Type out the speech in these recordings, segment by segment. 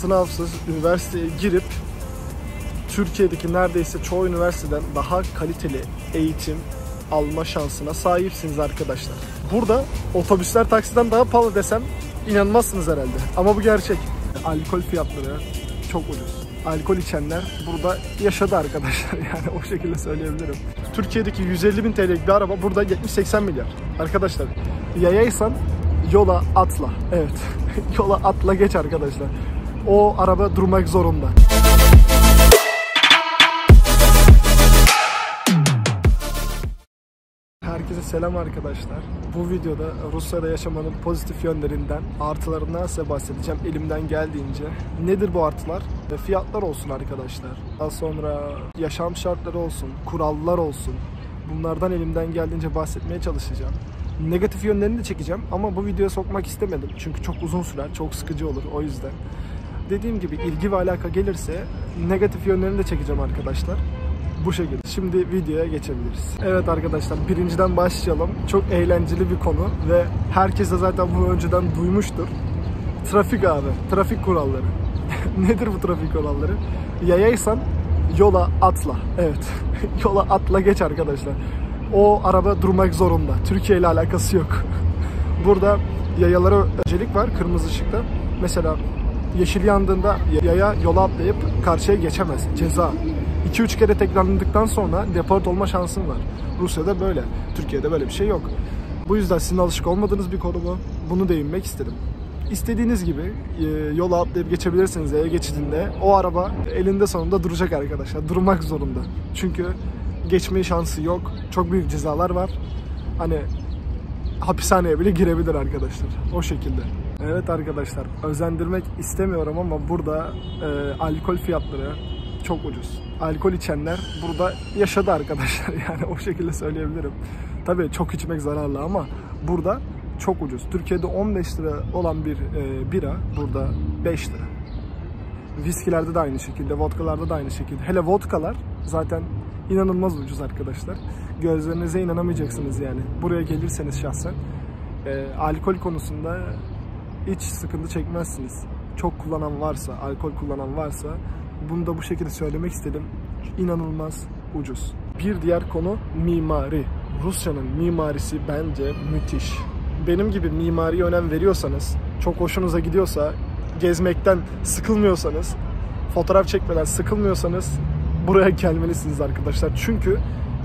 sınavsız üniversiteye girip Türkiye'deki neredeyse çoğu üniversiteden daha kaliteli eğitim alma şansına sahipsiniz arkadaşlar. Burada otobüsler taksiden daha pahalı desem inanmazsınız herhalde. Ama bu gerçek. Alkol fiyatları çok ucuz. Alkol içenler burada yaşadı arkadaşlar yani o şekilde söyleyebilirim. Türkiye'deki 150 bin TL'lik bir araba burada 70-80 milyar. Arkadaşlar yayaysan yola atla. Evet yola atla geç arkadaşlar. O araba durmak zorunda. Herkese selam arkadaşlar. Bu videoda Rusya'da yaşamanın pozitif yönlerinden, artılarından size bahsedeceğim elimden geldiğince. Nedir bu artılar? Fiyatlar olsun arkadaşlar. Daha sonra yaşam şartları olsun, kurallar olsun. Bunlardan elimden geldiğince bahsetmeye çalışacağım. Negatif yönlerini de çekeceğim ama bu videoya sokmak istemedim. Çünkü çok uzun sürer, çok sıkıcı olur o yüzden. Dediğim gibi ilgi ve alaka gelirse negatif yönlerini de çekeceğim arkadaşlar. Bu şekilde. Şimdi videoya geçebiliriz. Evet arkadaşlar birinciden başlayalım. Çok eğlenceli bir konu ve herkes de zaten bunu önceden duymuştur. Trafik abi. Trafik kuralları. Nedir bu trafik kuralları? Yayaysan yola atla. Evet. yola atla geç arkadaşlar. O araba durmak zorunda. Türkiye ile alakası yok. Burada yayalara öncelik var kırmızı ışıkta. Mesela yeşil yandığında yaya yola atlayıp karşıya geçemez. Ceza. 2-3 kere tekrarladıktan sonra deport olma şansın var. Rusya'da böyle. Türkiye'de böyle bir şey yok. Bu yüzden sizin alışık olmadığınız bir konu bu. Bunu değinmek istedim. İstediğiniz gibi e, yola atlayıp geçebilirsiniz yaya geçidinde. O araba elinde sonunda duracak arkadaşlar. Durmak zorunda. Çünkü geçme şansı yok. Çok büyük cezalar var. Hani hapishaneye bile girebilir arkadaşlar. O şekilde. Evet arkadaşlar özendirmek istemiyorum ama burada e, alkol fiyatları çok ucuz. Alkol içenler burada yaşadı arkadaşlar yani o şekilde söyleyebilirim. Tabii çok içmek zararlı ama burada çok ucuz. Türkiye'de 15 lira olan bir e, bira burada 5 lira. Viskilerde de aynı şekilde, vodkalarda da aynı şekilde. Hele vodkalar zaten inanılmaz ucuz arkadaşlar. Gözlerinize inanamayacaksınız yani. Buraya gelirseniz şahsen e, alkol konusunda hiç sıkıntı çekmezsiniz. Çok kullanan varsa, alkol kullanan varsa bunu da bu şekilde söylemek istedim. İnanılmaz ucuz. Bir diğer konu mimari. Rusya'nın mimarisi bence müthiş. Benim gibi mimariye önem veriyorsanız, çok hoşunuza gidiyorsa, gezmekten sıkılmıyorsanız, fotoğraf çekmeden sıkılmıyorsanız buraya gelmelisiniz arkadaşlar. Çünkü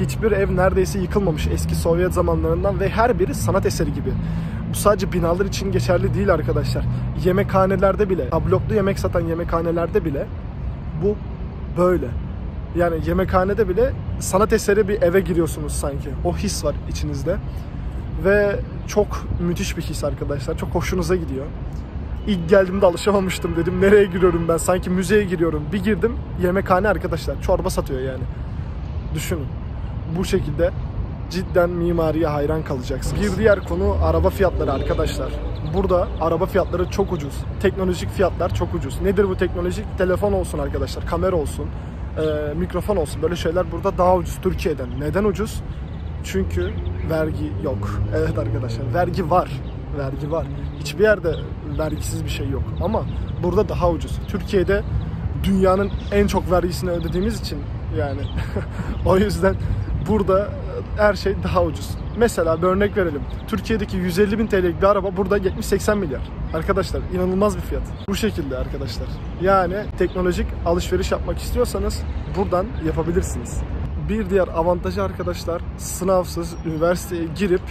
hiçbir ev neredeyse yıkılmamış eski Sovyet zamanlarından ve her biri sanat eseri gibi. Bu sadece binalar için geçerli değil arkadaşlar. Yemekhanelerde bile, tabloklu yemek satan yemekhanelerde bile bu böyle. Yani yemekhanede bile sanat eseri bir eve giriyorsunuz sanki. O his var içinizde. Ve çok müthiş bir his arkadaşlar. Çok hoşunuza gidiyor. İlk geldiğimde alışamamıştım dedim. Nereye giriyorum ben? Sanki müzeye giriyorum. Bir girdim yemekhane arkadaşlar. Çorba satıyor yani. Düşünün. Bu şekilde cidden mimariye hayran kalacaksınız. Bir diğer konu araba fiyatları arkadaşlar. Burada araba fiyatları çok ucuz. Teknolojik fiyatlar çok ucuz. Nedir bu teknolojik? Telefon olsun arkadaşlar, kamera olsun, e, mikrofon olsun. Böyle şeyler burada daha ucuz Türkiye'den. Neden ucuz? Çünkü vergi yok. Evet arkadaşlar, vergi var. Vergi var. Hiçbir yerde vergisiz bir şey yok. Ama burada daha ucuz. Türkiye'de dünyanın en çok vergisini ödediğimiz için yani o yüzden burada her şey daha ucuz. Mesela bir örnek verelim. Türkiye'deki 150 bin TL'lik bir araba burada 70-80 milyar. Arkadaşlar inanılmaz bir fiyat. Bu şekilde arkadaşlar. Yani teknolojik alışveriş yapmak istiyorsanız buradan yapabilirsiniz. Bir diğer avantajı arkadaşlar sınavsız üniversiteye girip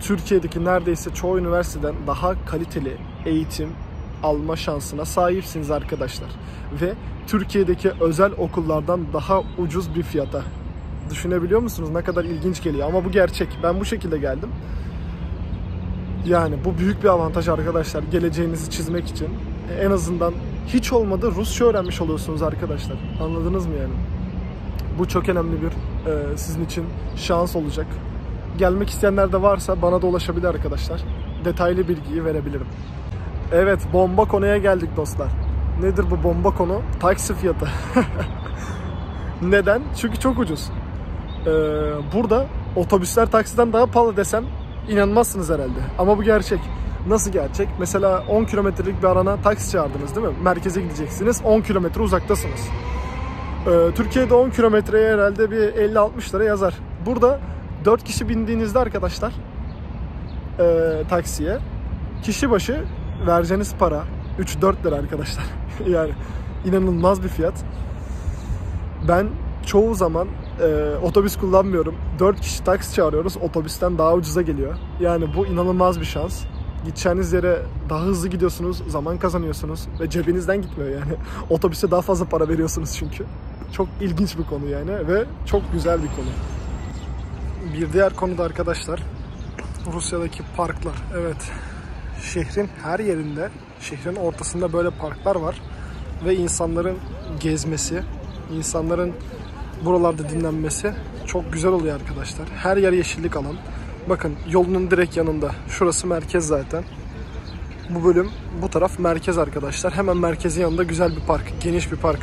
Türkiye'deki neredeyse çoğu üniversiteden daha kaliteli eğitim alma şansına sahipsiniz arkadaşlar. Ve Türkiye'deki özel okullardan daha ucuz bir fiyata Düşünebiliyor musunuz? Ne kadar ilginç geliyor. Ama bu gerçek. Ben bu şekilde geldim. Yani bu büyük bir avantaj arkadaşlar. Geleceğinizi çizmek için. En azından hiç olmadı Rusça öğrenmiş oluyorsunuz arkadaşlar. Anladınız mı yani? Bu çok önemli bir e, sizin için şans olacak. Gelmek isteyenler de varsa bana da ulaşabilir arkadaşlar. Detaylı bilgiyi verebilirim. Evet bomba konuya geldik dostlar. Nedir bu bomba konu? Taksi fiyatı. Neden? Çünkü çok ucuz. Ee, burada otobüsler taksiden daha pahalı desem inanmazsınız herhalde. Ama bu gerçek. Nasıl gerçek? Mesela 10 kilometrelik bir arana taksi çağırdınız değil mi? Merkeze gideceksiniz. 10 kilometre uzaktasınız. Ee, Türkiye'de 10 kilometreye herhalde bir 50-60 lira yazar. Burada 4 kişi bindiğinizde arkadaşlar e, taksiye kişi başı vereceğiniz para 3-4 lira arkadaşlar. yani inanılmaz bir fiyat. Ben çoğu zaman e, otobüs kullanmıyorum. 4 kişi taksi çağırıyoruz. Otobüsten daha ucuza geliyor. Yani bu inanılmaz bir şans. Gideceğiniz yere daha hızlı gidiyorsunuz, zaman kazanıyorsunuz ve cebinizden gitmiyor yani. Otobüse daha fazla para veriyorsunuz çünkü. Çok ilginç bir konu yani ve çok güzel bir konu. Bir diğer konu da arkadaşlar Rusya'daki parklar. Evet. Şehrin her yerinde, şehrin ortasında böyle parklar var ve insanların gezmesi, insanların buralarda dinlenmesi çok güzel oluyor arkadaşlar. Her yer yeşillik alan. Bakın yolunun direkt yanında. Şurası merkez zaten. Bu bölüm bu taraf merkez arkadaşlar. Hemen merkezin yanında güzel bir park. Geniş bir park.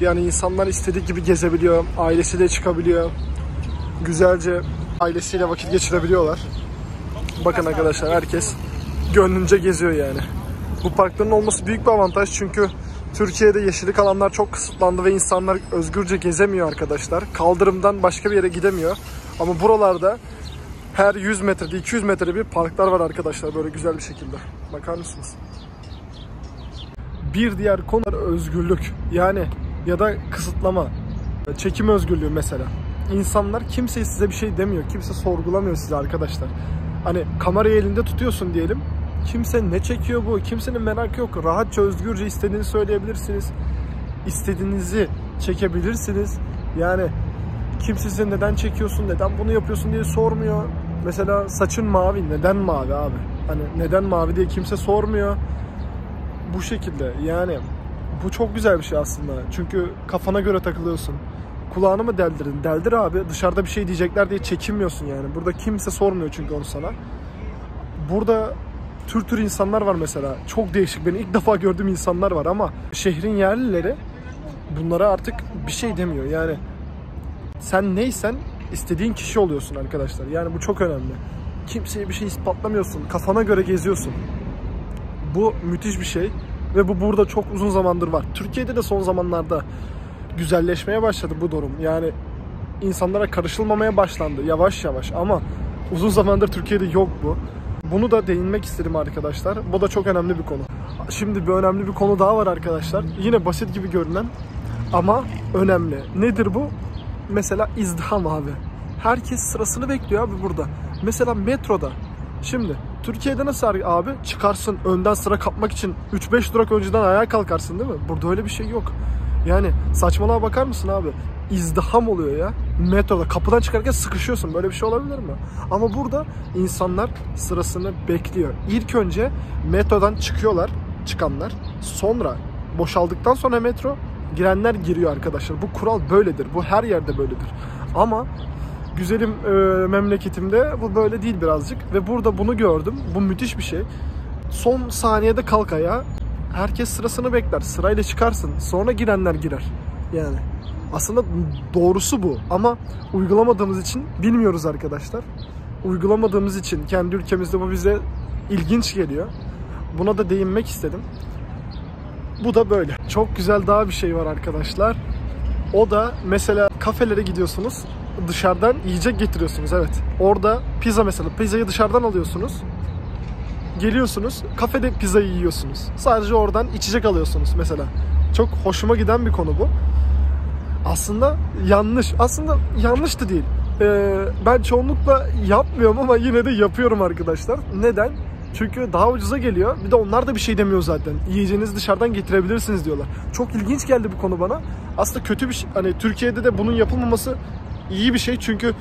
Yani insanlar istediği gibi gezebiliyor. Ailesiyle çıkabiliyor. Güzelce ailesiyle vakit geçirebiliyorlar. Bakın arkadaşlar herkes gönlünce geziyor yani. Bu parkların olması büyük bir avantaj çünkü Türkiye'de yeşillik alanlar çok kısıtlandı ve insanlar özgürce gezemiyor arkadaşlar. Kaldırımdan başka bir yere gidemiyor. Ama buralarda her 100 metrede 200 metrede bir parklar var arkadaşlar böyle güzel bir şekilde. Bakar mısınız? Bir diğer konu özgürlük. Yani ya da kısıtlama. Çekim özgürlüğü mesela. İnsanlar kimse size bir şey demiyor. Kimse sorgulamıyor sizi arkadaşlar. Hani kamerayı elinde tutuyorsun diyelim. Kimse ne çekiyor bu? Kimsenin merakı yok. Rahatça özgürce istediğinizi söyleyebilirsiniz. İstediğinizi çekebilirsiniz. Yani kimse size neden çekiyorsun, neden bunu yapıyorsun diye sormuyor. Mesela saçın mavi, neden mavi abi? Hani neden mavi diye kimse sormuyor. Bu şekilde yani bu çok güzel bir şey aslında. Çünkü kafana göre takılıyorsun. Kulağını mı deldirdin? Deldir abi. Dışarıda bir şey diyecekler diye çekinmiyorsun yani. Burada kimse sormuyor çünkü onu sana. Burada tür tür insanlar var mesela. Çok değişik. Ben ilk defa gördüğüm insanlar var ama şehrin yerlileri bunlara artık bir şey demiyor. Yani sen neysen istediğin kişi oluyorsun arkadaşlar. Yani bu çok önemli. Kimseye bir şey ispatlamıyorsun. Kafana göre geziyorsun. Bu müthiş bir şey ve bu burada çok uzun zamandır var. Türkiye'de de son zamanlarda güzelleşmeye başladı bu durum. Yani insanlara karışılmamaya başlandı yavaş yavaş ama uzun zamandır Türkiye'de yok bu. Bunu da değinmek istedim arkadaşlar. Bu da çok önemli bir konu. Şimdi bir önemli bir konu daha var arkadaşlar. Yine basit gibi görünen ama önemli. Nedir bu? Mesela izdiham abi. Herkes sırasını bekliyor abi burada. Mesela metroda. Şimdi Türkiye'de nasıl abi? Çıkarsın önden sıra kapmak için 3-5 durak önceden ayağa kalkarsın değil mi? Burada öyle bir şey yok. Yani saçmalığa bakar mısın abi? İzdiham oluyor ya. Metroda kapıdan çıkarken sıkışıyorsun. Böyle bir şey olabilir mi? Ama burada insanlar sırasını bekliyor. İlk önce metrodan çıkıyorlar çıkanlar. Sonra boşaldıktan sonra metro girenler giriyor arkadaşlar. Bu kural böyledir. Bu her yerde böyledir. Ama güzelim e, memleketimde bu böyle değil birazcık. Ve burada bunu gördüm. Bu müthiş bir şey. Son saniyede kalk ayağa. Herkes sırasını bekler. Sırayla çıkarsın. Sonra girenler girer. Yani aslında doğrusu bu. Ama uygulamadığımız için bilmiyoruz arkadaşlar. Uygulamadığımız için kendi ülkemizde bu bize ilginç geliyor. Buna da değinmek istedim. Bu da böyle. Çok güzel daha bir şey var arkadaşlar. O da mesela kafelere gidiyorsunuz. Dışarıdan yiyecek getiriyorsunuz evet. Orada pizza mesela. Pizzayı dışarıdan alıyorsunuz. Geliyorsunuz kafede pizzayı yiyorsunuz. Sadece oradan içecek alıyorsunuz mesela. Çok hoşuma giden bir konu bu. Aslında yanlış. Aslında yanlış da değil. Ee, ben çoğunlukla yapmıyorum ama yine de yapıyorum arkadaşlar. Neden? Çünkü daha ucuza geliyor. Bir de onlar da bir şey demiyor zaten. Yiyeceğinizi dışarıdan getirebilirsiniz diyorlar. Çok ilginç geldi bu konu bana. Aslında kötü bir şey. Hani Türkiye'de de bunun yapılmaması iyi bir şey. Çünkü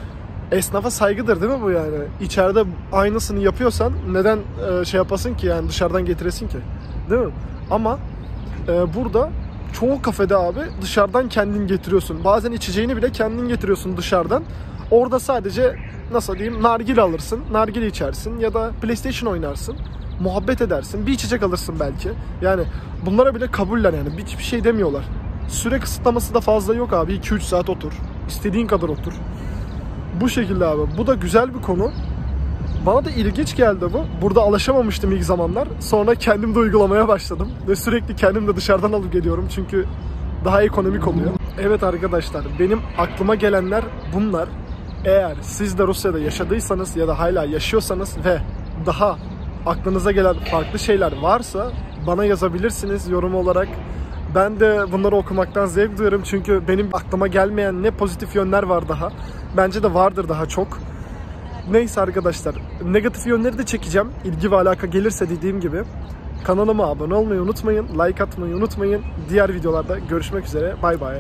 esnafa saygıdır değil mi bu yani? İçeride aynısını yapıyorsan neden e, şey yapasın ki yani dışarıdan getiresin ki? Değil mi? Ama e, burada çoğu kafede abi dışarıdan kendin getiriyorsun. Bazen içeceğini bile kendin getiriyorsun dışarıdan. Orada sadece nasıl diyeyim nargile alırsın, nargile içersin ya da PlayStation oynarsın. Muhabbet edersin, bir içecek alırsın belki. Yani bunlara bile kabuller yani hiçbir şey demiyorlar. Süre kısıtlaması da fazla yok abi. 2-3 saat otur. İstediğin kadar otur. Bu şekilde abi. Bu da güzel bir konu. Bana da ilginç geldi bu. Burada alışamamıştım ilk zamanlar. Sonra kendim de uygulamaya başladım. Ve sürekli kendim de dışarıdan alıp geliyorum. Çünkü daha ekonomik oluyor. Evet arkadaşlar benim aklıma gelenler bunlar. Eğer siz de Rusya'da yaşadıysanız ya da hala yaşıyorsanız ve daha aklınıza gelen farklı şeyler varsa bana yazabilirsiniz yorum olarak. Ben de bunları okumaktan zevk duyarım çünkü benim aklıma gelmeyen ne pozitif yönler var daha. Bence de vardır daha çok. Neyse arkadaşlar negatif yönleri de çekeceğim. İlgi ve alaka gelirse dediğim gibi. Kanalıma abone olmayı unutmayın. Like atmayı unutmayın. Diğer videolarda görüşmek üzere. Bay bay.